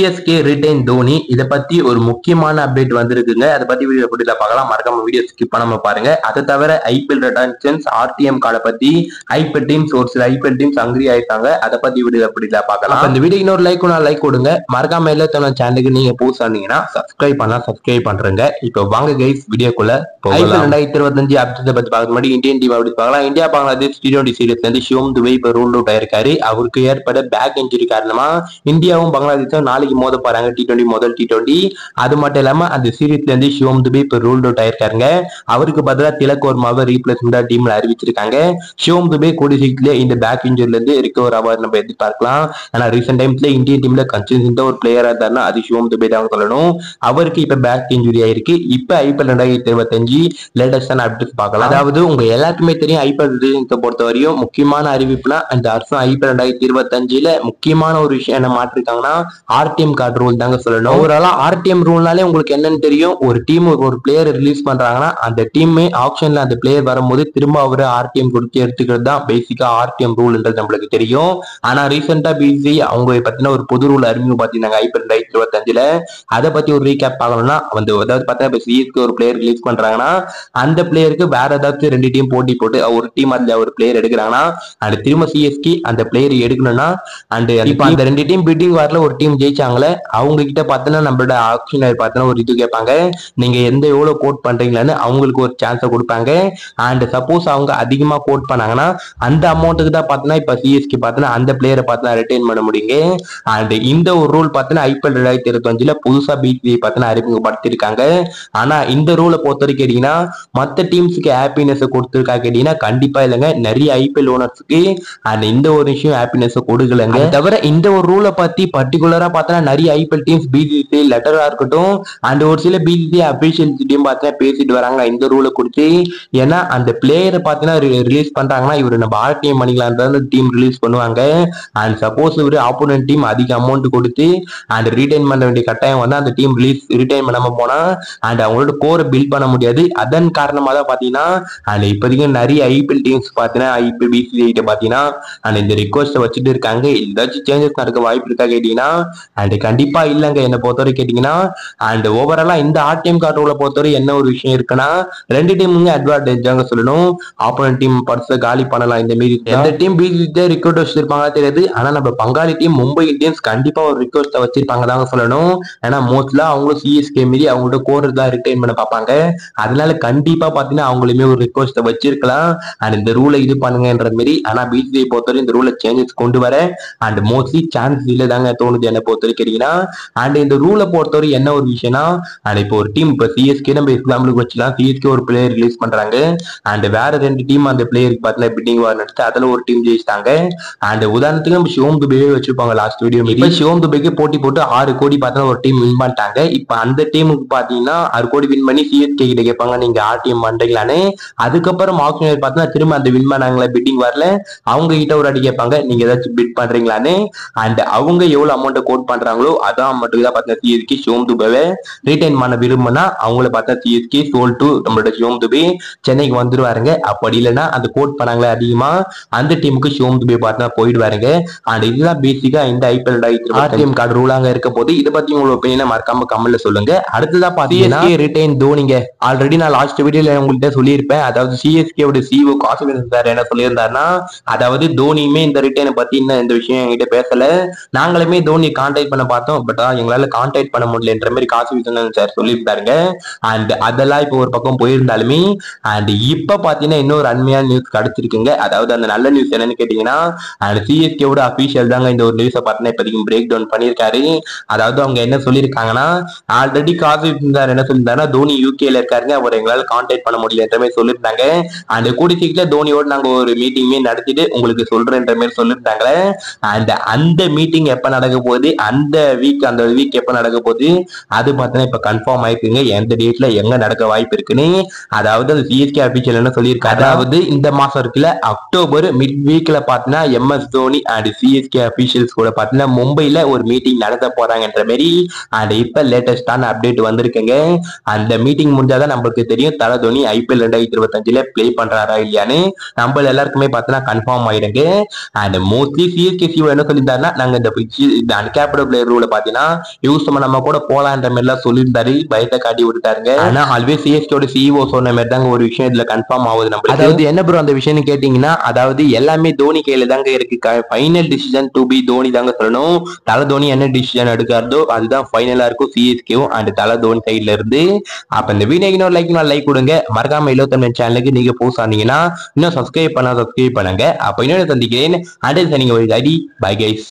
CSK retain Dhoni. இதை பத்தி ஒரு முக்கியமான அப்டேட் வந்திருக்குங்க. அதை பத்தி வீடியோ போட்டு பார்க்கலாம். மறக்காம வீடியோ ஸ்கிப் பண்ணாம பாருங்க. அதை தவிர ஐபிஎல் ரிட்டன்ஷன்ஸ் ஆர்டிஎம் கார்டை பத்தி ஐபிஎல் டீம்ஸ் ஒரு சில ஐபிஎல் டீம்ஸ் அங்கிரி ஆயிருக்காங்க அதை பத்தி வீடியோ எப்படி பார்க்கலாம். அப்ப இந்த வீடியோ இன்னொரு லைக் ஒன்று லைக் கொடுங்க. மறக்காம எல்லாத்தோட சேனலுக்கு நீங்க புதுசா இருந்தீங்கன்னா சப்ஸ்கிரைப் பண்ணா சப்ஸ்கிரைப் பண்றேங்க. இப்போ வாங்க கைஸ் வீடியோக்குள்ள ஐபிஎல் ரெண்டாயிரத்தி இருபத்தஞ்சு அப்டேட் பத்தி பார்க்க முன்னாடி இந்தியன் டீம் அப்படி பார்க்கலாம். இந்தியா பங்களாதேஷ் டி டுவெண்டி சீரிஸ்ல இருந்து ஷிவம் துபை இப்போ ரூல் அவுட் ஆயிருக்காரு. அவருக்கு ஏற்பட பேக் இன்ஜுரி காரணமா இந்தியாவும் பங்களாதேஷும் நாளைக்கு மோத போறாங்க. டி டுவெண்ட்டி முதல் டி டுவெண்ட்டி அது மட்டும் இல்லாம அந்த சீரீஸ்ல இருந்து ஷிவம் துபே இப்ப ரூல் அவுட் ஆயிருக்காங்க அவருக்கு பதிலாக திலக் வர்மாவை ரீப்ளேஸ்மெண்டா டீம்ல அறிவிச்சிருக்காங்க. ஷிவம் துபே கூடி சீட்ல இந்த பேக் இன்ஜுரில இருந்து ரிகவர் ஆவார் நம்ம எதிர்பார்க்கலாம். ஆனா ரீசெண்ட் டைம்ஸ்ல இந்திய டீம்ல கன்சிஸ்டன்டா ஒரு பிளேயரா இருந்தாருன்னா அது ஷிவம் துபே தான் சொல்லணும் அவருக்கு இப்ப பேக் இன்ஜுரி ஆயிருக்கு. இப்ப ஐபிஎல் ரெண்டாயிரத்தி இருபத்தஞ்சு லேட்டஸ்டான அப்டேட் பார்க்கலாம். அதாவது உங்க எல்லாருக்குமே தெரியும் ஐபிஎல் பொறுத்த வரையும் முக்கியமான அறிவிப்புனா அந்த வருஷம் ஐபிஎல் ரெண்டாயிரத்தி இருபத்தஞ்சுல முக்கியமான ஒரு விஷயம் என்ன மாற்றிருக்காங்கன்னா ஆர்டிஎம் கார்டு ரூல் தாங்க சொல்லணும். ஓவராலா ஆர்டிஎம் ரூல்னாலே உங்களுக்கு என்னன்னு தெரியும்? ஒரு டீம் ஒரு பிளேயர் ரிலீஸ் பண்றாங்கன்னா அந்த டீமே ஆப்ஷன்ல அந்த பிளேயர் வரும்போது திரும்ப அவரு ஆர்டிஎம் கொடுத்து எடுத்துக்கிறது தான் பேசிக்கா ஆர்டிஎம் ரூல்ன்றது நம்மளுக்கு தெரியும். ஆனா ரீசெண்டா பிசி அவங்க பத்தின ஒரு புது ரூல் அறிமுகம் பாத்தீங்கன்னா ஐபிஎல் ரெண்டாயிரத்தி இருபத்தஞ்சுல. அதை பத்தி ஒரு ரீகேப் பார்க்கணும்னா வந்து அதாவது பார்த்தீங்கன்னா சிஎஸ்க்கு ஒரு பிளேயர் ரிலீஸ் பண்றாங்கன்னா அந்த பிளேயருக்கு வேற ஏதாச்சும் ரெண்டு டீம் போட்டி போட்டு ஒரு டீம் அதுல ஒரு பிளேயர் எடுக்கிறாங்கன்னா அந்த திரும்ப சிஎஸ்கி அந்த பிளேயர் எடுக்கணும்னா அண்ட் இப்போ அந்த ரெண்டு டீம் பிட்டிங் வாரில் ஒரு டீம் ஜெயிச்சாங்களே அவங்க கிட்ட பார்த்தோன்னா நம்மளோட ஆப்ஷன் பார்த்தோன்னா ஒரு இது கேட்பாங்க. நீங்க எந்த எவ்வளவு கோட் பண்றீங்களான்னு அவங்களுக்கு ஒரு சான்ஸை கொடுப்பாங்க. அண்ட் சப்போஸ் அவங்க அதிகமா கோட் பண்ணாங்கன்னா அந்த அமௌண்ட்டுக்கு தான் பார்த்தோன்னா இப்போ சிஎஸ்கி பார்த்தோன்னா அந்த பிளேயரை பார்த்தோன்னா ரிட்டைன் பண்ண முடியுங்க. அண்ட் இந்த ஒரு ரூல் பார்த்தோன்னா ஐபிஎல் ரெண்டாயிரத்தி இருபத்தஞ்சுல புதுசா பிசிஐ பார்த்தோன்னா அறிமுகப்படுத்திருக்காங்க ஆனா இந்த ரூலை பொறுத்த வரைக்கும் கேட்டீங்கன்னா மற்ற டீம்ஸுக்கு ஹாப்பினஸ் கொடுத்துருக்கா கேட்டீங்கன்னா கண்டிப்பா இல்லைங்க. நிறைய ஐபிஎல் ஓனர்ஸுக்கு அண்ட் இந்த ஒரு விஷயம் ஹாப்பினஸ் கொடுக்கலங்க. தவிர இந்த ஒரு ரூலை பத்தி பர்டிகுலரா பார்த்தோன்னா நிறைய ஐபிஎல் டீம்ஸ் பிஜிசி லெட்டராக இருக்கட்டும் அண்ட் ஒரு சில பிஜிசி அபிஷியல் டீம் பார்த்தீங்கன்னா பேசிட்டு வராங்க இந்த ரூலை குறித்து ஏன்னா அந்த பிளேயரை பார்த்தீங்கன்னா ரிலீஸ் பண்றாங்கன்னா இவர் நம்ம ஆர்டிஎம் பண்ணிக்கலாம் டீம் ரிலீஸ் பண்ணுவாங்க. அண்ட் சப்போஸ் இவர் ஆப்போனன்ட் டீம் அதிக அமௌண்ட் கொடுத்து அண்ட் ரீடைன் பண்ண வேண்டிய கட்டாயம் வந்து அந்த டீம் ரிலீஸ் ரிட்டைன் பண்ணாமல் போனால் அண்ட் அவங்களோட கோரை பில்ட் பண்ண முடியாது. அதன் காரணமாக தான் பாத்தீங்கன்னா அண்ட் இப்போதைக்கு நிறைய ஐபிஎல் டீம்ஸ் பார்த்தீங்கன்னா ஐபிஎல் பிசிஐ பாத்தீங்கன்னா அண்ட் இந்த ரிக்வஸ்ட்டை வச்சுட்டு இருக்காங்க. ஏதாச்சும் சேஞ்சஸ் நடக்க வாய்ப்பு இருக்கா கேட்டீங்கன்னா அண்ட் கண்டிப்பா இல்லைங்க. என்னை பொறுத்தவரை கேட்டீங்கன்னா அண்ட் ஓவராலா இந்த ஆர்டிஎம் கார்டோட பொறுத்தவரை என்ன ஒரு விஷயம் இருக்குன்னா ரெண்டு டீமுங்க அட்வான்டேஜாங்க சொல்லணும். ஆப்போனன்ட் டீம் பர்ஸை காலி பண்ணலாம். இந்த மாரி எந்த டீம் பிசிஐ ரிக்வெஸ்ட் வச்சிருப்பாங்க தெரியாது. ஆனா நம்ம பங்காளி டீம் மும்பை இந்தியன்ஸ் கண்டிப்பா ஒரு ரிக்வஸ்ட்டை வச்சிருப்பாங்க தாங்க சொல்லணும். ஏன்னா மோஸ்ட்லா அவங்களும் சிஎஸ்கே மீறி அவங்களோட கோர் தான் ரிட்டைன் பண்ண பார்ப்பாங்க. அதனால கண்டிப்பா பாத்தீங்கன்னா அவங்களுமே ஒரு ரிக்வெஸ்ட வச்சிருக்கலாம். அண்ட் இந்த ரூலை இது பண்ணுங்கன்ற மாதிரி ஆனா பிசிஐ பொறுத்தவரை இந்த ரூலை சேஞ்சஸ் கொண்டு வர. அண்ட் மோஸ்ட்லி சான்ஸ் இல்லை தாங்க தோணுது என்ன பொறுத்தவரை கேட்டீங்கன்னா அண்ட் இந்த ரூலை பொறுத்தவரை என்ன ஒரு விஷயம்னா அண்ட் இப்போ ஒரு டீம் இப்போ சிஎஸ்கே நம்ம எக்ஸாம்பிளுக்கு வச்சுலாம் சிஎஸ்கே ஒரு பிளேயர் ரிலீஸ் பண்றாங்க. அண்ட் வேற ரெண்டு டீம் அந்த பிளேயருக்கு பார்த்தீங்கன்னா பிட்டிங் வார் நடத்து அதுல ஒரு டீம் ஜெயிச்சிட்டாங்க. அண்ட் உதாரணத்துக்கு நம்ம சிவம் துபேவே வச்சிருப்பாங்க லாஸ்ட் வீடியோ இப்போ சிவம் துபேக்கு போட்டி போட்டு ஆறு கோடி பார்த்தீங்கன்னா ஒரு டீம் வின் பண்ணிட்டாங்க. இப்போ அந்த டீமுக்கு பாத்தீங்கன்னா ஆறு கோடி வின் பண்ணி சிஎஸ்கே கிட்ட கேட்பாங்க. நீங்க ஆர்டிஎம் பண்றீங்களான்னு. அதுக்கப்புறம் ஆப்ஷன் பார்த்தீங்கன்னா திரும்ப அந்த வின் பண்ணாங்களே? பிட்டிங் வரல. அவங்க கிட்ட ஒரு அடி கேட்பாங்க. நீங்க ஏதாச்சும் பிட் பண்றீங்களான்னு. அண்ட் அவங்க எவ்வளவு அமௌண்ட் கோட் பண்றாங்களோ அதான் தான் பார்த்தா சிஎஸ்கே சிவம் துபேவை. ரீடைன் பண்ண விரும்பினா அவங்கள பார்த்தா சிஎஸ்கே சோல் டு நம்மளோட சிவம் துபே சென்னைக்கு வந்துருவாருங்க. அப்படி இல்லைன்னா அந்த கோட் பண்ணாங்களே அதிகமா அந்த டீமுக்கு சிவம் துபே பார்த்தா போயிடுவாருங்க. அண்ட் இதுதான் பேசிக்கா இந்த ஐபிஎல் ஆர்டிஎம் கார்டு ரூலாங்க இருக்க போது இதை பத்தி உங்களோட ஒப்பீனியனை மறக்காம கமெண்ட்ல சொல்லுங்க. அடுத்ததா பாத்தீங்கன்னா ரிட்டைன் தோனிங்க. ஆல்ரெடி நான் லாஸ்ட் வீடியோல உங்கள்கிட்ட சொல்லியிருப்பேன். அதாவது சிஎஸ்கே உடைய சிஓ காசிமீர் சார் என்ன சொல்லியிருந்தாருன்னா அதாவது தோனியுமே இந்த ரிட்டைனை பத்தி இன்னும் இந்த விஷயம் என்கிட்ட பேசல. நாங்களுமே தோனி கான்டாக்ட் பண்ண பார்த்தோம். பட் எங்களால கான்டாக்ட் பண்ண முடியலன்ற மாதிரி காசி விஜயநாதன் சார் சொல்லியிருந்தாருங்க அண்ட் அதெல்லாம் இப்போ ஒரு பக்கம் போயிருந்தாலுமே அண்ட் இப்ப பாத்தீங்கன்னா இன்னொரு அண்மையான நியூஸ் கிடைச்சிருக்குங்க. அதாவது அந்த நல்ல நியூஸ் என்னன்னு கேட்டீங்கன்னா அண்ட் சிஎஸ்கேவோட அபிஷியல் தாங்க இந்த ஒரு நியூஸை பார்த்தீங்கன்னா இப்போதைக்கு பிரேக் டவுன் பண்ணியிருக்காரு. அதாவது அவங்க என்ன சொல்லியிருக்காங்கன்னா ஆல்ரெடி காசி விஜயநாதன் என்ன சொல்லியிருந்தாருன்னா தோனி யூகேல இருக்காருங்க. அவர் எங்களால கான்டாக்ட் பண்ண முடியலன்ற மாதிரி சொல்லியிருந்தாங்க. அண்ட் கூடி சீக்கிரம் தோனியோட நாங்க ஒரு மீட்டிங்குமே நடத்திட்டு உங்களுக்கு சொல்றேன்ற மாதிரி சொல்லியிருந்தாங்களே. அண்ட் அந்த மீட்டிங் எப்ப நடக்க போகுது? அந்த வீக் அந்த வீக் எப்ப நடக்க போகுது? அது பார்த்தீங்கன்னா இப்ப கன்ஃபார்ம் ஆயிருக்குங்க. எந்த டேட்ல எங்க நடக்க வாய்ப்பு இருக்குன்னு. அதாவது அது சிஎஸ்கே அபிஷியல் என்ன சொல்லியிருக்காரு? அதாவது இந்த மாசம் இருக்குல்ல அக்டோபர் மிட் வீக்ல பாத்தீங்கன்னா MS Dhoni and CSK officials கூட பாத்தீங்கன்னா மும்பைல ஒரு மீட்டிங் நடத்த போறாங்கன்ற மாதிரி அண்ட் இப்ப லேட்டஸ்டான அப்டேட் வந்திருக்குங்க. அந்த மீட்டிங் முடிஞ்சாதான் நம்மளுக்கு தெரியும் தல தோனி ஐபிஎல் ரெண்டாயிரத்தி இருபத்தஞ்சுல பிளே பண்றாரா இல்லையான்னு. நம்ம எல்லாருக்குமே பார்த்தீங்கன்னா கன்ஃபார்ம் ஆயிடுங்க அண்ட் மோஸ்ட்லி சிஎஸ்கே சிஓ என்ன சொல்லியிருந்தாருன்னா நாங்க இந்த அன்கேப்டு பிளேயர் ரூல பாத்தீங்கன்னா யூஸ் பண்ண நம்ம கூட போலான்ற மாதிரி எல்லாம் சொல்லியிருந்தாரு. பயத்தை காட்டி விட்டுட்டாருங்க. ஆனா ஆல்வேஸ் சிஎஸ்கேட சிஇஓ சொன்ன மாதிரி தாங்க ஒரு விஷயம் இதுல கன்ஃபார்ம் ஆகுது நம்ம அதாவது என்ன ப்ரோ அந்த விஷயம்னு கேட்டீங்கன்னா அதாவது எல்லாமே தோனி கையில தாங்க இருக்கு. Final decision to be Dhoni தாங்க சொல்லணும். தலை தோனி என்ன டிசிஷன் எடுக்காரதோ அதுதான் ஃபைனலா இருக்கும் சிஎஸ்கேவும் அண்ட் தலை தோனி சைட்ல இருந்து. அப்ப இந்த வீடியோ இன்னொரு லைக் லைக் கொடுங்க. மறக்காம இருபத்தொன்னு சேனலுக்கு நீங்க போஸ்ட் ஆனீங்கன்னா இன்னும் சப்ஸ்கிரைப் பண்ணா சப்ஸ்கிரைப் பண்ணுங்க. அப்ப இன்னொரு சந்திக்கிறேன். அண்ட் நீங்க ஒரு ஐடி பை கைஸ்